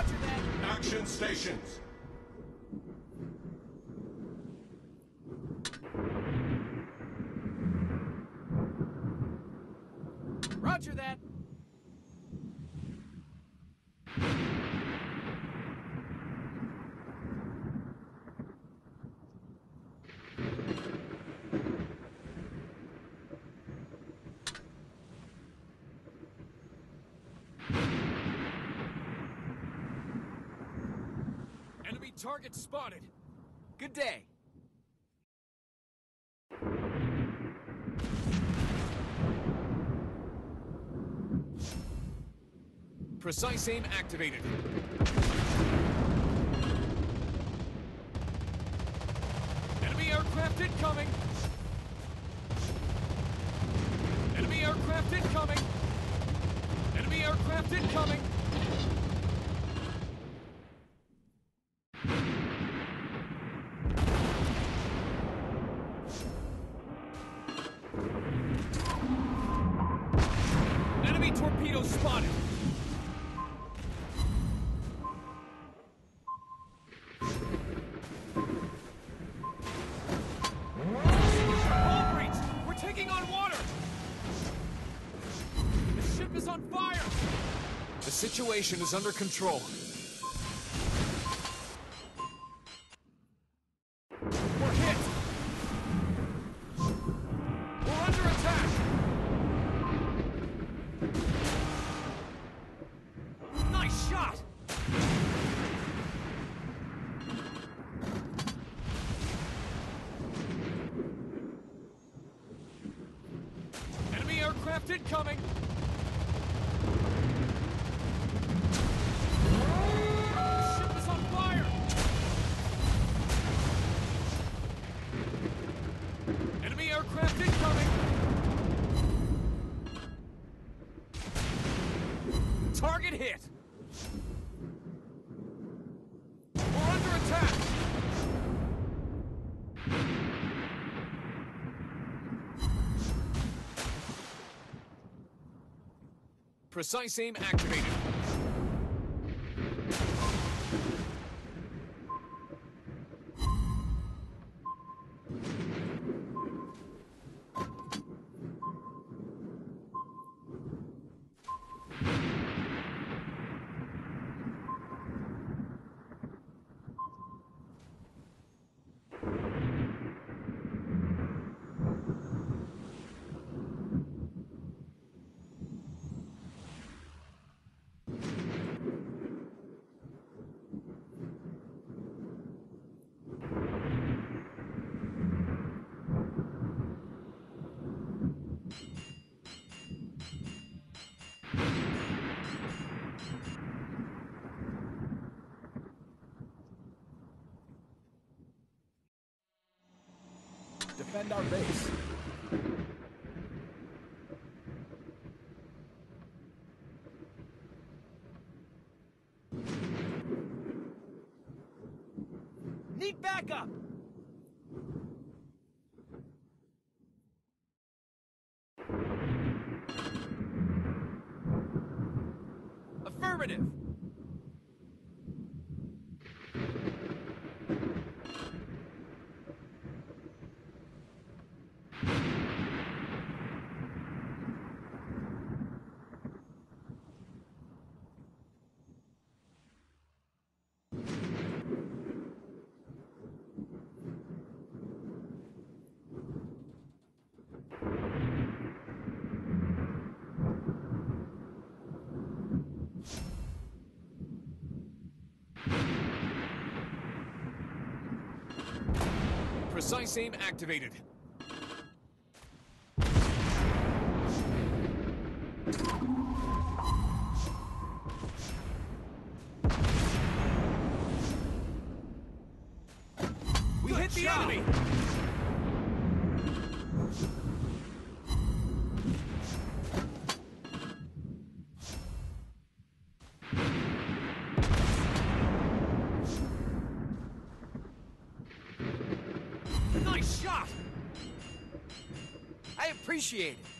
Roger that. Action stations. Roger that. Enemy target spotted. Good day. Precise aim activated. Enemy aircraft incoming! Enemy aircraft incoming! Enemy aircraft incoming! Torpedo spotted! We're taking on water! The ship is on fire! The situation is under control. Aircraft incoming! Aircraft incoming! Precise aim activated. Defend our base. Need backup! Precise aim activated. We hit the enemy! Shot! I appreciate it.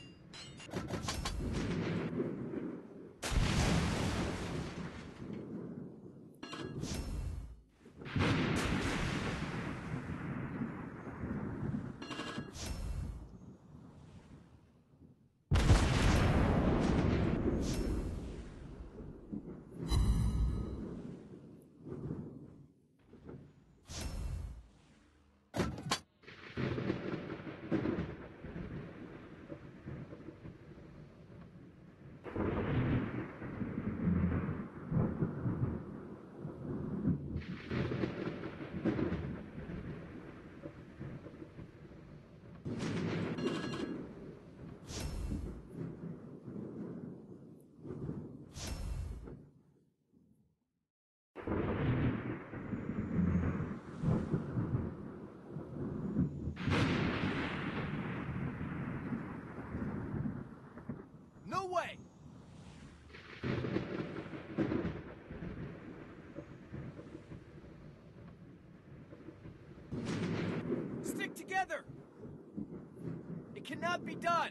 Cannot be done!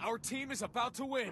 Our team is about to win.